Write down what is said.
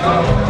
Oh.